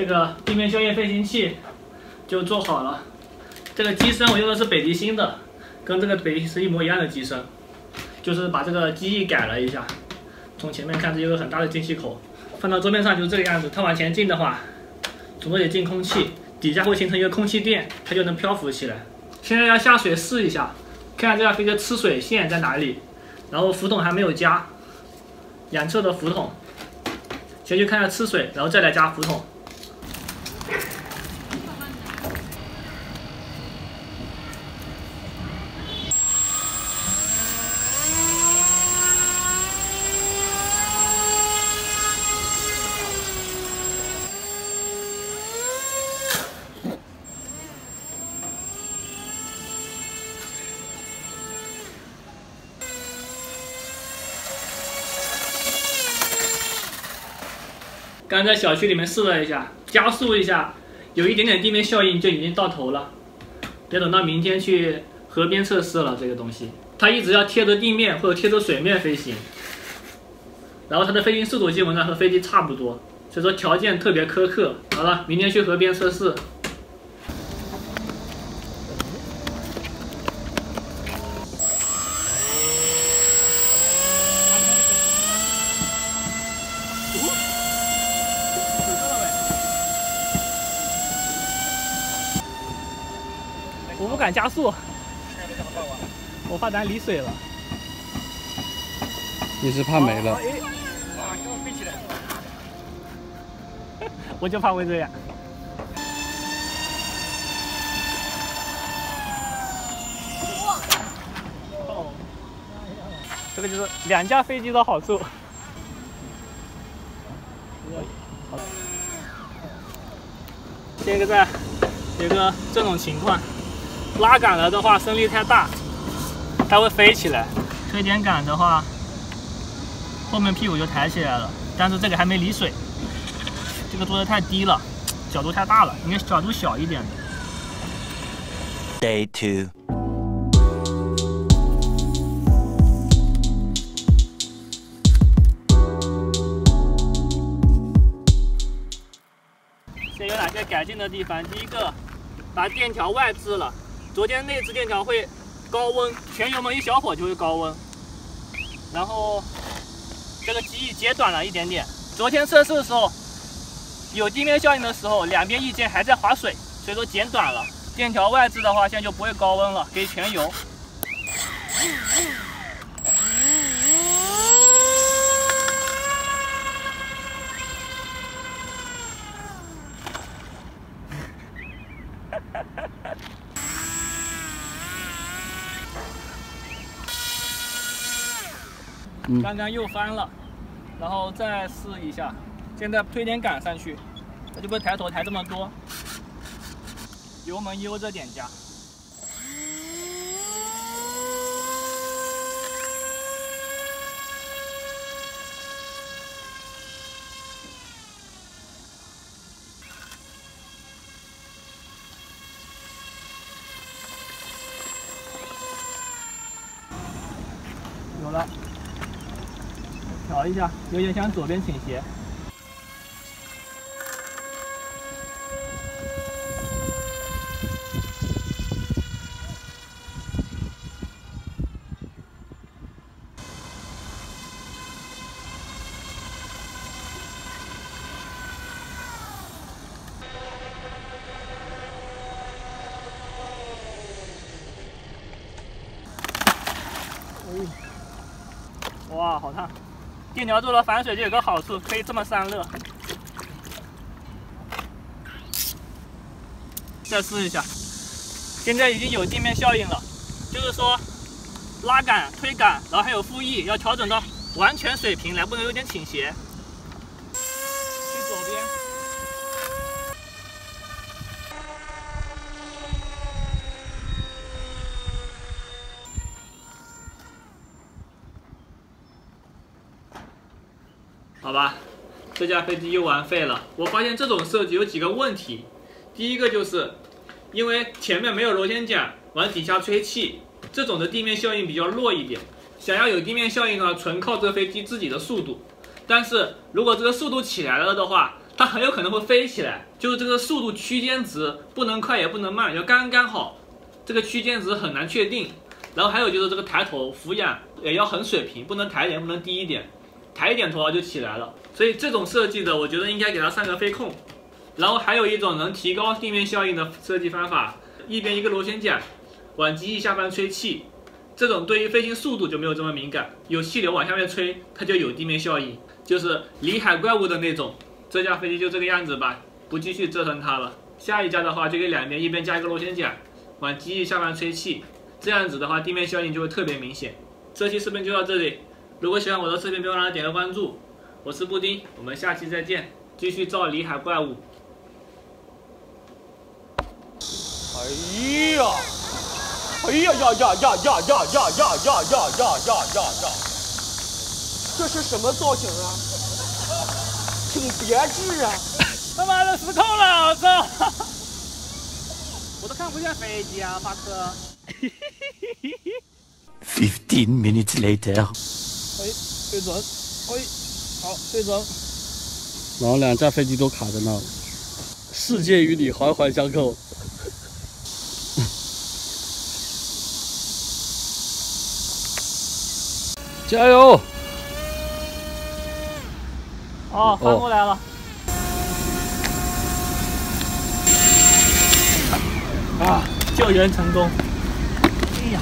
这个地面效应飞行器就做好了。这个机身我用的是北极星的，跟这个北极是一模一样的机身，就是把这个机翼改了一下。从前面看，这有个很大的进气口，放到桌面上就是这个样子。它往前进的话，从这里进空气，底下会形成一个空气垫，它就能漂浮起来。现在要下水试一下，看看这架飞机的吃水线在哪里。然后浮筒还没有加，两侧的浮筒，先去看下吃水，然后再来加浮筒。刚在小区里面试了一下，加速一下，有一点点地面效应就已经到头了。要等到明天去河边测试了这个东西，它一直要贴着地面或者贴着水面飞行，然后它的飞行速度基本上和飞机差不多，所以说条件特别苛刻。好了，明天去河边测试。我不敢加速，我怕咱离水了。你是怕没了？哎，我就怕会这样。哦，这个就是两架飞机的好处。接一个站，有个这种情况。拉杆了的话，升力太大，它会飞起来；推点杆的话，后面屁股就抬起来了。但是这个还没离水，这个做的太低了，角度太大了，应该角度小一点的。Day two。现在有哪些改进的地方？第一个，把电条外置了。昨天内置电条会高温，全油门一小火就会高温。然后这个机翼剪短了一点点。昨天测试的时候有地面效应的时候，两边翼尖还在划水，所以说剪短了。电条外置的话，现在就不会高温了，可以全油。刚刚又翻了，然后再试一下，现在推点杆上去，它就不会抬头抬这么多，油门悠着点加。有了。调一下，有点向左边倾斜。哇，好烫！电条做了防水就有个好处，可以这么散热。再试一下，现在已经有地面效应了，就是说拉杆、推杆，然后还有副翼要调整到完全水平来，不能有点倾斜。去左边。好吧，这架飞机又玩废了。我发现这种设计有几个问题。第一个就是，因为前面没有螺旋桨往底下吹气，这种的地面效应比较弱一点。想要有地面效应的话，纯靠这个飞机自己的速度。但是如果这个速度起来了的话，它很有可能会飞起来。就是这个速度区间值不能快也不能慢，要刚刚好，这个区间值很难确定。然后还有就是这个抬头俯仰也要很水平，不能抬一点，不能低一点，抬一点头啊就起来了。所以这种设计的，我觉得应该给它上个飞控。然后还有一种能提高地面效应的设计方法，一边一个螺旋桨，往机翼下方吹气，这种对于飞行速度就没有这么敏感，有气流往下面吹，它就有地面效应，就是里海怪物的那种。这架飞机就这个样子吧，不继续折腾它了。下一架的话就给两边一边加一个螺旋桨，往机翼下方吹气，这样子的话地面效应就会特别明显。这期视频就到这里，如果喜欢我的视频，别忘了点个关注。我是布丁，我们下期再见，继续造里海怪物。哎呀！哎呀呀呀呀呀呀呀呀呀呀呀呀呀！这是什么造型啊？挺别致啊！他妈的失控了，我操！我都看不见飞机啊，发科。Fifteen minutes later。哎，对准，哎，好，对准。然后两架飞机都卡在那了，世界与你环环相扣。加油！哦，翻过来了。啊，救援成功！哎呀！